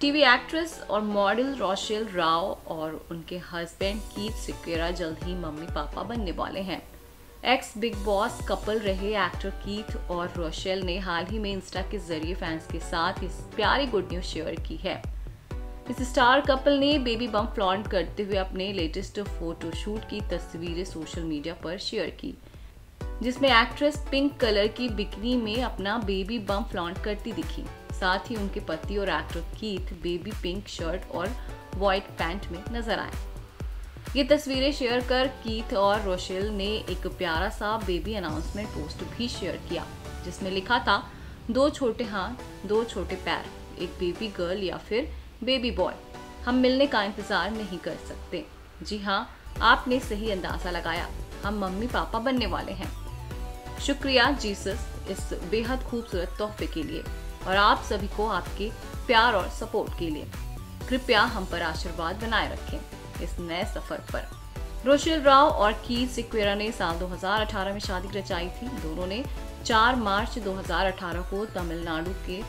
TV actress और model Rochelle Rao और उनके हस्बैंड कीथ सिक्वेरा जल्द ही मम्मी पापा बनने वाले हैं। एक्स बिग बॉस कपल रहे एक्टर कीथ और रोशेल ने हाल ही में इंस्टा के ज़रिए फैंस के साथ इस प्यारी गुड न्यूज़ शेयर की है। इस स्टार कपल ने बेबी बम फ्लॉन्ट करते हुए अपने लेटेस्ट फोटोशूट की तस्वीरें सोशल मीडिया पर शेयर की, जिसमें एक्ट्रेस पिंक कलर की बिकनी में अपना बेबी बम फ्लॉन्ट करती दिखी। साथ ही उनके पति और actor Keith baby pink shirt और व्हाइट पैंट में नज़र आए। ये तस्वीरें शेयर कर कीथ और रोशेल ने एक प्यारा सा बेबी अनाउंसमेंट पोस्ट भी शेयर किया, जिसमें लिखा था, दो छोटे हाथ, दो छोटे पैर, एक बेबी गर्ल या फिर बेबी बॉय हम मिलने का इंतज़ार नहीं कर सकते। जी हाँ आपने सही अंदाज़ा लगाया। हम मम्मी पापा बनने वाले हैं। शुक्रिया, जीसस, इस बेहद खूबसूरत तोहफे के लिए। और आप सभी को आपके प्यार और सपोर्ट के लिए कृपया हम पर आशीर्वाद बनाए रखें इस नए सफ़र पर। रोशिल राव और कीर सिक्वेरा ने साल 2018 में शादी रचाई थी। दोनों ने 4 मार्च 2018 को तमिलनाडु के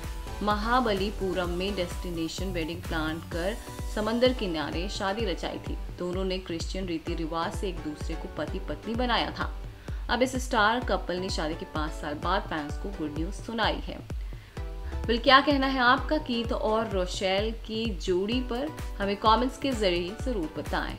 महाबलीपुरम में डेस्टिनेशन वेडिंग प्लान कर समंदर किनारे शादी रचाई थी। दोनों ने क्रिश्चियन रीति रिवाज से एक दूसरे को पति पत्नी बनाया था। अब इस स्टार कपल ने शादी के पाँच साल बाद फैंस को गुड न्यूज़ सुनाई है। बिल क्या कहना है आपका कीत और रोशेल की जोड़ी पर? हमें कमेंट्स के ज़रिए ज़रूर बताएँ।